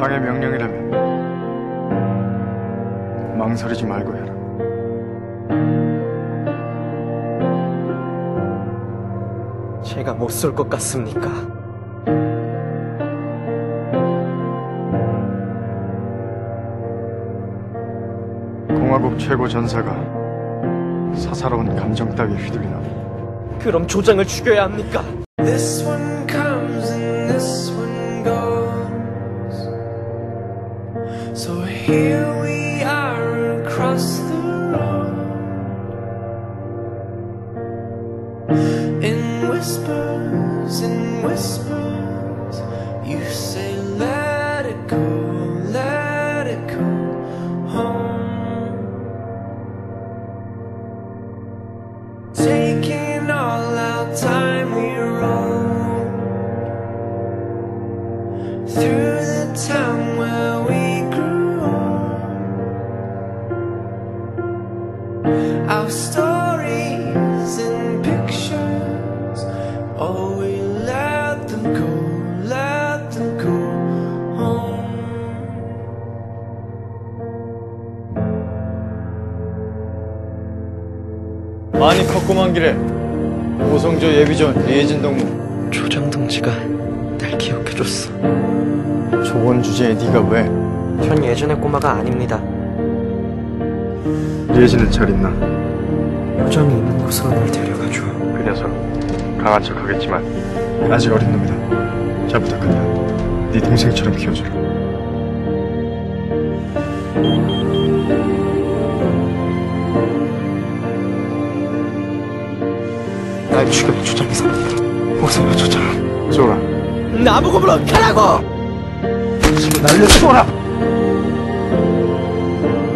당의 명령이라면 망설이지 말고 해라. 제가 못 쏠 것 같습니까? 공화국 최고 전사가 사사로운 감정 따위에 휘둘리나 그럼 조장을 죽여야 합니까? So here we are across the road. In whispers, in whispers, you say, 많이 컸구만 길에 오성조 예비전 리해진 동무 조장 동지가 날 기억해줬어. 조건 주제에 네가 왜 전 예전의 꼬마가 아닙니다. 리해진은 잘 있나? 요정이 있는 곳으로 날 데려가줘. 그 녀석 강한 척 하겠지만 아직 어린 놈이다 잘 부탁한다 네 동생처럼 키워주라 날 죽여 삽니다. 오세요 조장. 쏘라 나보고 불러 가라고! 날려 쏘라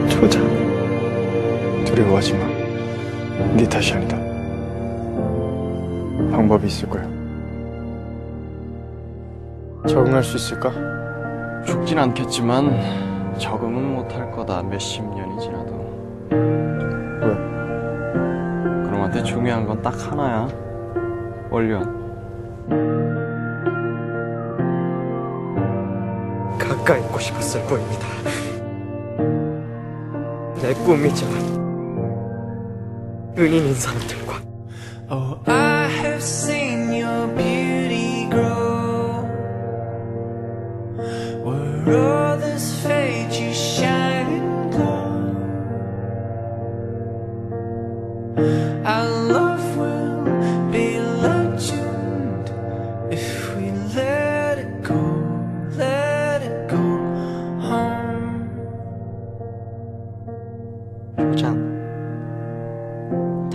조장. 두려워하지 마. 네 탓이 아니다. 방법이 있을 거야. 적응할 수 있을까? 죽진 않겠지만 적응은 못할 거다 몇십 년이 지나도 왜? 그놈한테 중요한 건 딱 하나야 원련 가까이 있고 싶었을 뿐입니다. 내 꿈이죠. 은인인 사람들과 Oh, I have seen your beauty grow. Where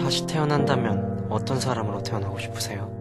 다시 태어난다면 어떤 사람으로 태어나고 싶으세요?